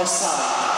Ossá.